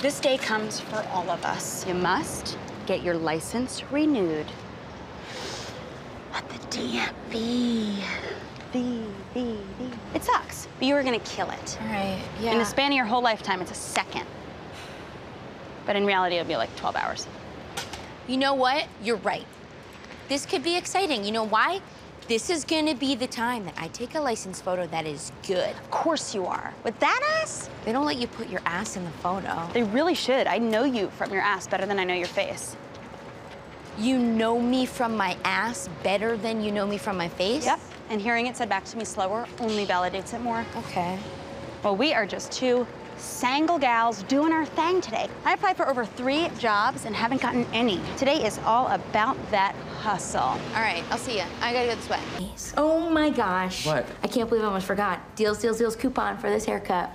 This day comes for all of us. You must get your license renewed. At the DMV. The, the, the. It sucks, but you are gonna kill it. All right, yeah. In the span of your whole lifetime, it's a second. But in reality, it'll be like 12 hours. You know what? You're right. This could be exciting. You know why? This is gonna be the time that I take a license photo that is good. Of course you are. With that ass? They don't let you put your ass in the photo. They really should. I know you from your ass better than I know your face. You know me from my ass better than you know me from my face? Yep. And hearing it said back to me slower only validates it more. Okay. Well, we are just two single gals doing our thing today. I applied for over three jobs and haven't gotten any. Today is all about that hustle. All right, I'll see you. I gotta go this way. Oh my gosh. What? I can't believe I almost forgot. Deals, deals, deals coupon for this haircut.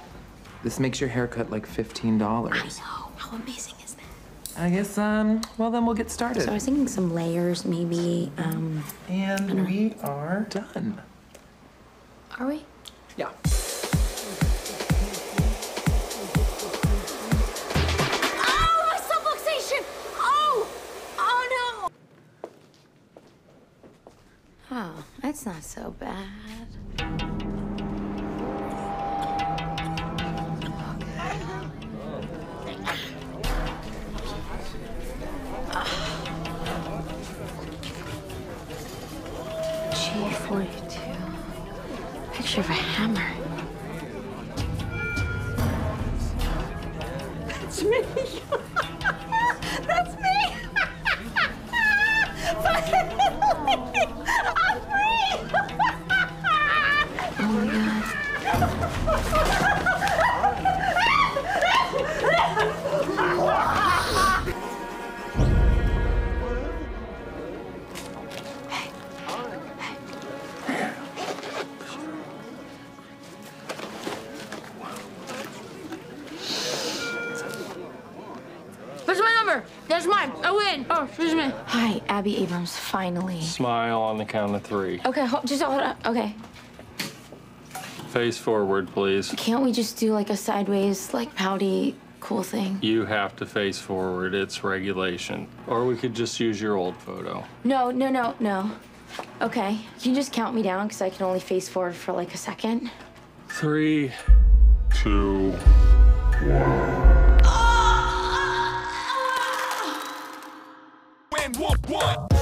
This makes your haircut like $15. I know. How amazing is that? I guess, um, well, then we'll get started. So I was thinking some layers, maybe. Um, and we are done. are we? Yeah. Oh, that's not so bad. G42. Picture of a hammer. That's me. Where's my number? That's mine. I win. Oh, excuse me. Hi, Abbi Abrams. Finally. Smile on the count of three. Okay, hold, just hold up. Okay. Face forward, please. Can't we just do like a sideways, like pouty, cool thing? You have to face forward. It's regulation. Or we could just use your old photo. No, no, no, no. Okay. Can you just count me down? Because I can only face forward for like a second. Three, two, one. what, what?